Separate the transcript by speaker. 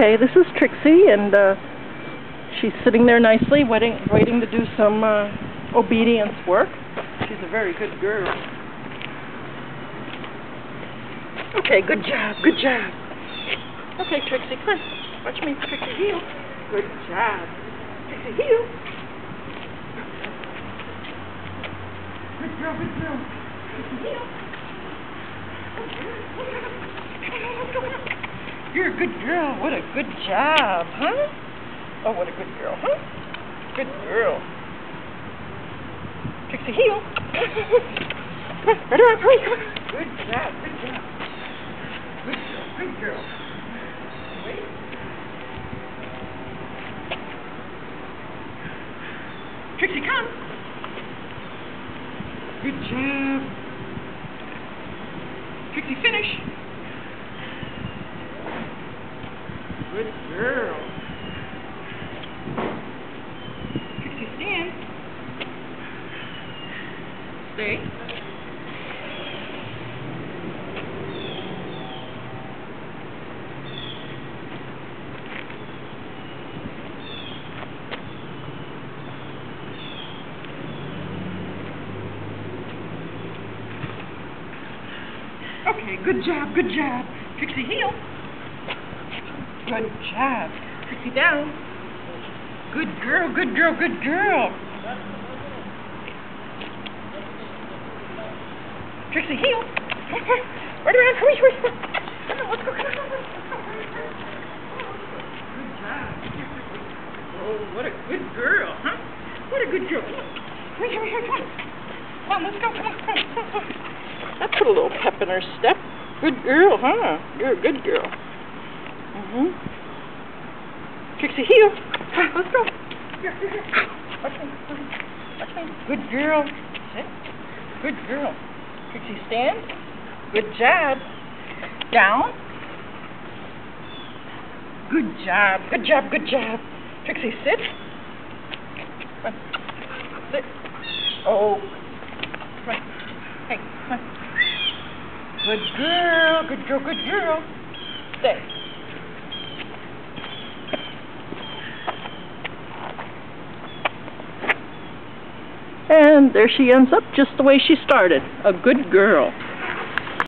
Speaker 1: Okay, this is Trixie, and uh, she's sitting there nicely, waiting, waiting to do some uh, obedience work. She's a very good girl. Okay, good job, good job. Okay, Trixie, come on. Watch me, Trixie, heel. Good job. Trixie, heel. Good girl, good girl. Trixie, heel. You're a good girl. What a good job, huh? Oh, what a good girl, huh? Good girl. Trixie, heel. around. Good job, good job. Good girl, good girl. Trixie, come. Good job. Trixie, finish. Good girl. Trixie, stand. Stay. Okay, good job, good job. Trixie, heel. Good job. Trixie, down. Good girl, good girl, good girl. Trixie, heel. Right around, hurry, hurry. Come on, let's go, come on, come. Good job. Oh, what a good girl, huh? What a good girl. Come. Hurry, hurry, hurry, come on. Come on, let's go, come come come on. Come on. That put a little pep in her step. Good girl, huh? You're a good girl. Mm-hmm. Trixie, heel. Let's go. Here, here, here. Good girl. Sit. Good girl. Trixie, stand. Good job. Down. Good job. Good job. Good job. Trixie, sit. Sit. Oh. Hey, come on. Good girl. Good girl. Good girl. Stay. And there she ends up just the way she started. A good girl.